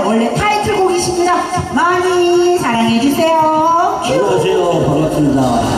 자, 원래 타이틀곡이십니다. 많이 사랑해주세요. 안녕하세요. 반갑습니다.